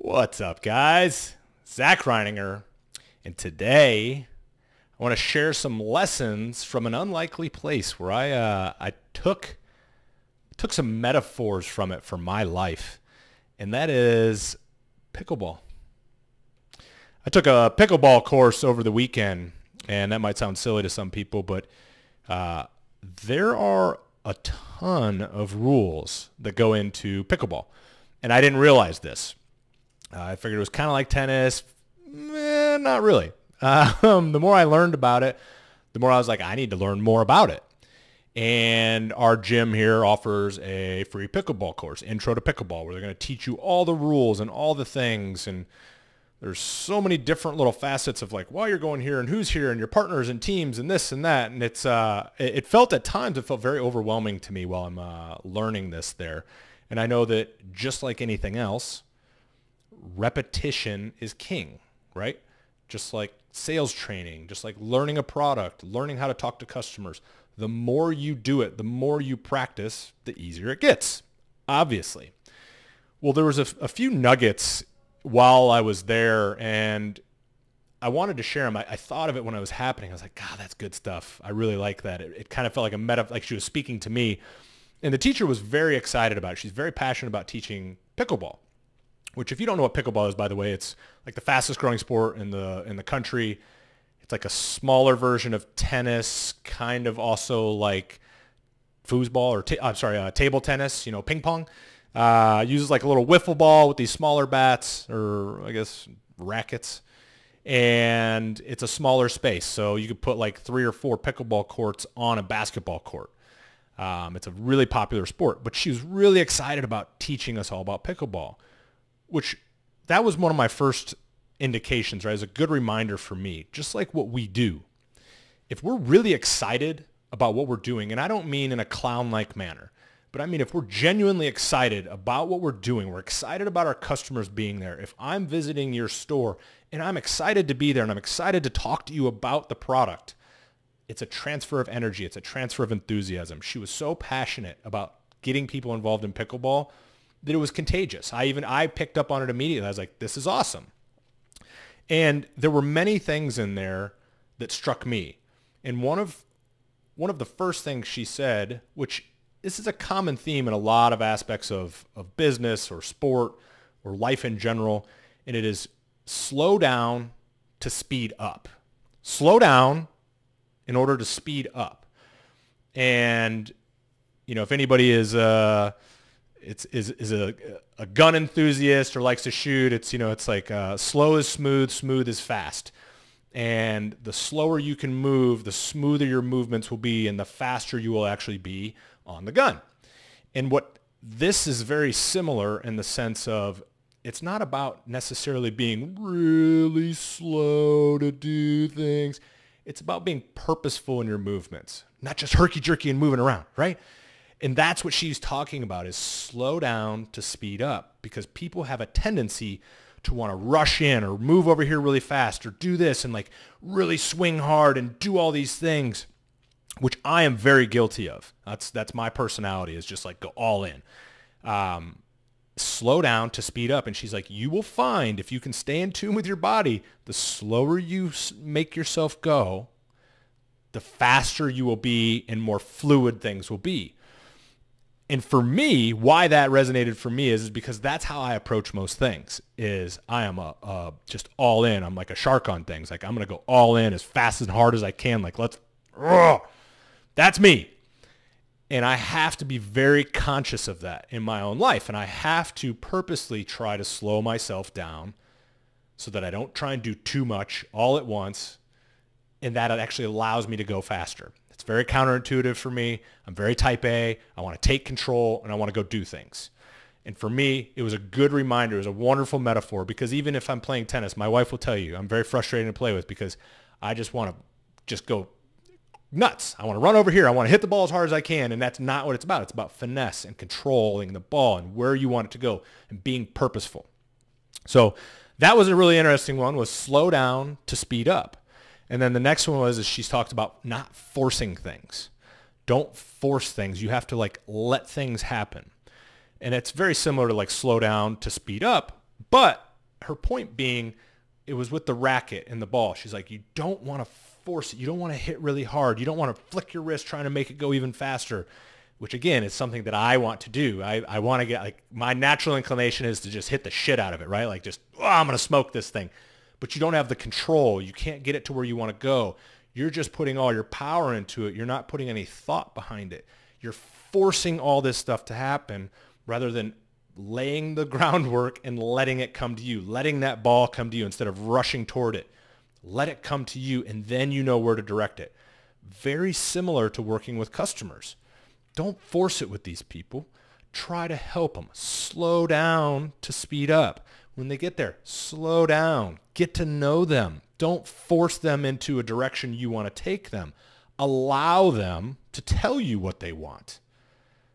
What's up, guys? Zach Rininger, and today I want to share some lessons from an unlikely place where I uh, I took took some metaphors from it for my life, and that is pickleball. I took a pickleball course over the weekend, and that might sound silly to some people, but uh, there are a ton of rules that go into pickleball, and I didn't realize this. Uh, I figured it was kind of like tennis. Eh, not really. Um, the more I learned about it, the more I was like, I need to learn more about it. And our gym here offers a free pickleball course, Intro to Pickleball, where they're going to teach you all the rules and all the things. And there's so many different little facets of like why you're going here and who's here and your partners and teams and this and that. And it's uh, it, felt at times it felt very overwhelming to me while I'm uh, learning this there. And I know that just like anything else, repetition is king, right? Just like sales training, just like learning a product, learning how to talk to customers. The more you do it, the more you practice, the easier it gets, obviously. Well, there was a, a few nuggets while I was there and I wanted to share them. I, I, thought of it when it was happening. I was like, God, that's good stuff. I really like that. It, it kind of felt like a meta, like she was speaking to me. And the teacher was very excited about it. She's very passionate about teaching pickleball which if you don't know what pickleball is, by the way, it's like the fastest growing sport in the in the country. It's like a smaller version of tennis, kind of also like foosball or ta- I'm sorry, uh, table tennis. You know, ping pong. Uh, uses like a little wiffle ball with these smaller bats or I guess rackets, and it's a smaller space, so you could put like three or four pickleball courts on a basketball court. Um, it's a really popular sport, but she was really excited about teaching us all about pickleball which that was one of my first indications, right? As a good reminder for me, just like what we do. If we're really excited about what we're doing, and I don't mean in a clown-like manner, but I mean if we're genuinely excited about what we're doing, we're excited about our customers being there. If I'm visiting your store and I'm excited to be there and I'm excited to talk to you about the product, it's a transfer of energy. It's a transfer of enthusiasm. She was so passionate about getting people involved in pickleball that it was contagious. I even I picked up on it immediately. I was like, this is awesome. And there were many things in there that struck me. And one of one of the first things she said, which this is a common theme in a lot of aspects of, of business or sport or life in general, and it is slow down to speed up. Slow down in order to speed up. And, you know, if anybody is uh, it's is is a a gun enthusiast or likes to shoot. It's you know it's like uh, slow is smooth, smooth is fast, and the slower you can move, the smoother your movements will be, and the faster you will actually be on the gun. And what this is very similar in the sense of it's not about necessarily being really slow to do things. It's about being purposeful in your movements, not just herky jerky and moving around, right? And that's what she's talking about is slow down to speed up because people have a tendency to want to rush in or move over here really fast or do this and like really swing hard and do all these things, which I am very guilty of. That's that's my personality is just like go all in. Um, slow down to speed up. And she's like, you will find if you can stay in tune with your body, the slower you make yourself go, the faster you will be and more fluid things will be. And for me, why that resonated for me is, is because that's how I approach most things. Is I am a, a just all in. I'm like a shark on things. Like I'm gonna go all in as fast and hard as I can. Like let's. Ugh. That's me. And I have to be very conscious of that in my own life. And I have to purposely try to slow myself down so that I don't try and do too much all at once. And that actually allows me to go faster. Very counterintuitive for me. I'm very type A. I want to take control and I want to go do things. And for me, it was a good reminder. It was a wonderful metaphor because even if I'm playing tennis, my wife will tell you I'm very frustrating to play with because I just want to just go nuts. I want to run over here. I want to hit the ball as hard as I can. And that's not what it's about. It's about finesse and controlling the ball and where you want it to go and being purposeful. So that was a really interesting one was slow down to speed up. And then the next one was is she's talked about not forcing things. Don't force things. You have to like let things happen. And it's very similar to like slow down to speed up, but her point being, it was with the racket and the ball. She's like, you don't want to force it. You don't want to hit really hard. You don't want to flick your wrist trying to make it go even faster, which again is something that I want to do. I, I want to get like my natural inclination is to just hit the shit out of it, right? Like just, oh, I'm going to smoke this thing. But you don't have the control. You can't get it to where you want to go. You're just putting all your power into it. You're not putting any thought behind it. You're forcing all this stuff to happen rather than laying the groundwork and letting it come to you, letting that ball come to you instead of rushing toward it. Let it come to you and then you know where to direct it. Very similar to working with customers. Don't force it with these people. Try to help them. Slow down to speed up. When they get there, slow down. Get to know them. Don't force them into a direction you want to take them. Allow them to tell you what they want.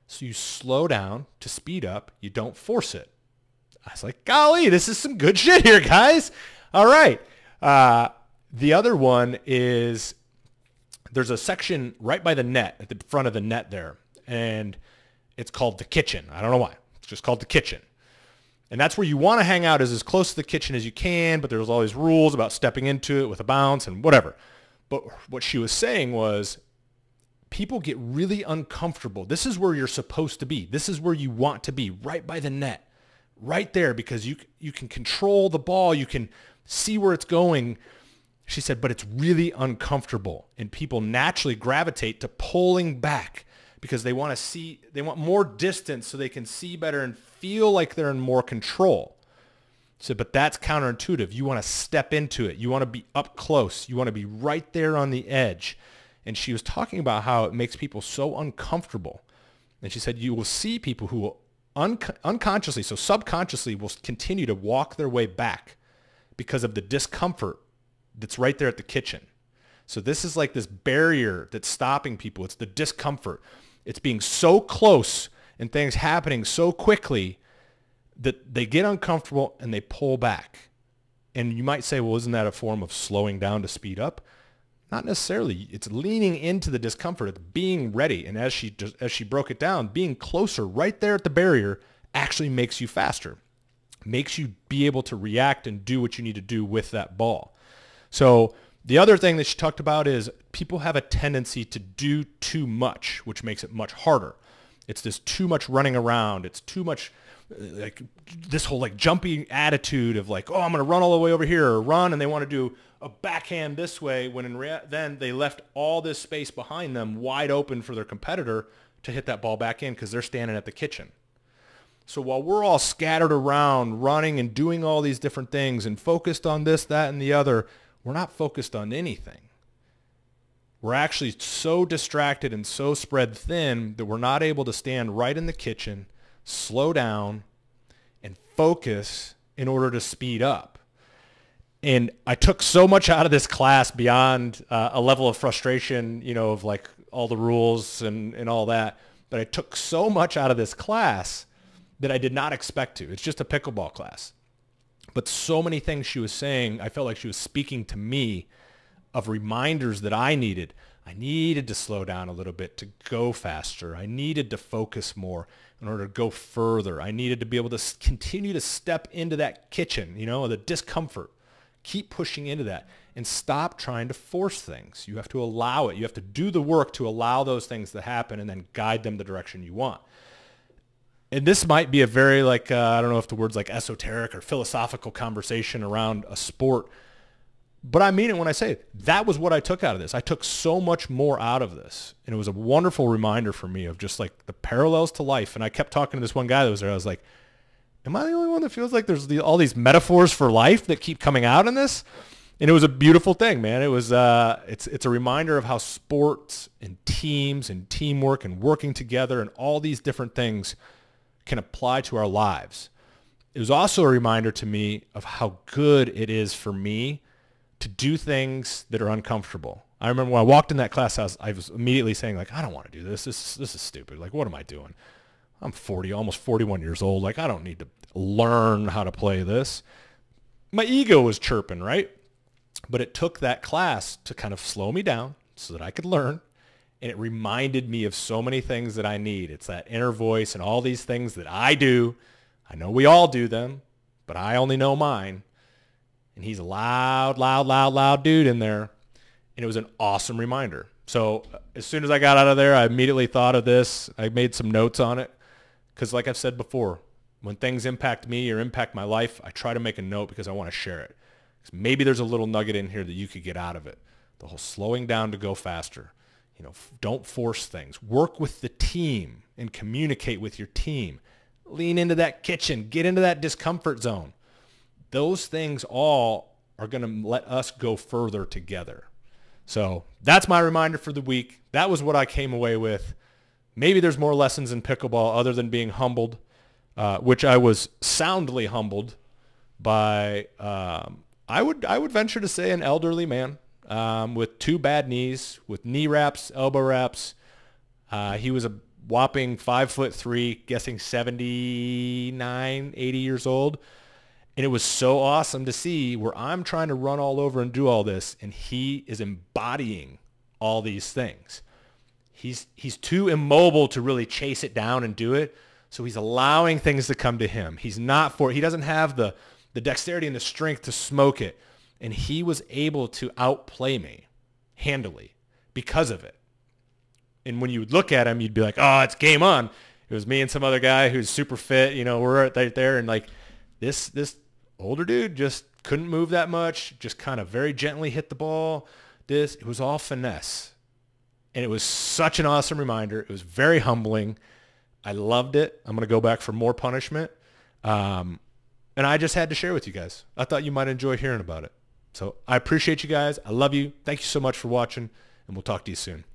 So you slow down to speed up. You don't force it. I was like, golly, this is some good shit here, guys. All right. Uh, the other one is there's a section right by the net at the front of the net there, and it's called the kitchen. I don't know why. It's just called the kitchen. And that's where you want to hang out is as close to the kitchen as you can, but there's all these rules about stepping into it with a bounce and whatever. But what she was saying was people get really uncomfortable. This is where you're supposed to be. This is where you want to be, right by the net, right there, because you, you can control the ball. You can see where it's going. She said, but it's really uncomfortable and people naturally gravitate to pulling back because they want to see, they want more distance so they can see better and feel like they're in more control. So, but that's counterintuitive. You want to step into it. You want to be up close. You want to be right there on the edge. And she was talking about how it makes people so uncomfortable. And she said, you will see people who will un- unconsciously, so subconsciously, will continue to walk their way back because of the discomfort that's right there at the kitchen. So this is like this barrier that's stopping people. It's the discomfort. It's being so close and things happening so quickly that they get uncomfortable and they pull back. And you might say, well, isn't that a form of slowing down to speed up? Not necessarily. It's leaning into the discomfort. It's being ready. And as she just, as she broke it down, being closer right there at the barrier actually makes you faster makes you be able to react and do what you need to do with that ball. So the other thing that she talked about is people have a tendency to do too much, which makes it much harder. It's this too much running around. It's too much uh, like this whole like jumpy attitude of like, oh, I'm going to run all the way over here or run. And they want to do a backhand this way when in rea- then they left all this space behind them wide open for their competitor to hit that ball back in because they're standing at the kitchen. So while we're all scattered around running and doing all these different things and focused on this, that, and the other, we're not focused on anything. We're actually so distracted and so spread thin that we're not able to stand right in the kitchen, slow down, and focus in order to speed up. And I took so much out of this class beyond uh, a level of frustration, you know, of like all the rules and, and all that. But I took so much out of this class that I did not expect to. It's just a pickleball class. But so many things she was saying, I felt like she was speaking to me of reminders that I needed. I needed to slow down a little bit to go faster. I needed to focus more in order to go further. I needed to be able to continue to step into that kitchen, you know, the discomfort. Keep pushing into that and stop trying to force things. You have to allow it. You have to do the work to allow those things to happen and then guide them the direction you want and this might be a very like uh, I don't know if the words like esoteric or philosophical conversation around a sport, but I mean it when I say it. that was what I took out of this. I took so much more out of this, and it was a wonderful reminder for me of just like the parallels to life. And I kept talking to this one guy that was there. I was like, "Am I the only one that feels like there's the, all these metaphors for life that keep coming out in this?" And it was a beautiful thing, man. It was uh, it's it's a reminder of how sports and teams and teamwork and working together and all these different things can apply to our lives. It was also a reminder to me of how good it is for me to do things that are uncomfortable. I remember when I walked in that class, I was, I was immediately saying like, I don't want to do this. This, this is stupid. Like, what am I doing? I'm 40, almost 41 years old. Like, I don't need to learn how to play this. My ego was chirping, right? But it took that class to kind of slow me down so that I could learn and it reminded me of so many things that I need. It's that inner voice and all these things that I do. I know we all do them, but I only know mine. And he's a loud, loud, loud, loud dude in there. And it was an awesome reminder. So uh, as soon as I got out of there, I immediately thought of this. I made some notes on it. Because like I've said before, when things impact me or impact my life, I try to make a note because I want to share it. Maybe there's a little nugget in here that you could get out of it. The whole slowing down to go faster. You know, don't force things. Work with the team and communicate with your team. Lean into that kitchen. Get into that discomfort zone. Those things all are going to let us go further together. So that's my reminder for the week. That was what I came away with. Maybe there's more lessons in pickleball other than being humbled, uh, which I was soundly humbled by. Um, I would I would venture to say an elderly man um, with two bad knees, with knee wraps, elbow wraps. Uh, he was a whopping five foot three, guessing 79, 80 years old. And it was so awesome to see where I'm trying to run all over and do all this, and he is embodying all these things. He's, he's too immobile to really chase it down and do it. So he's allowing things to come to him. He's not for, he doesn't have the, the dexterity and the strength to smoke it. And he was able to outplay me handily because of it. And when you would look at him, you'd be like, oh, it's game on. It was me and some other guy who's super fit. You know, we're right there. And like this, this older dude just couldn't move that much, just kind of very gently hit the ball. This, it was all finesse. And it was such an awesome reminder. It was very humbling. I loved it. I'm going to go back for more punishment. Um, and I just had to share with you guys. I thought you might enjoy hearing about it. So I appreciate you guys. I love you. Thank you so much for watching, and we'll talk to you soon.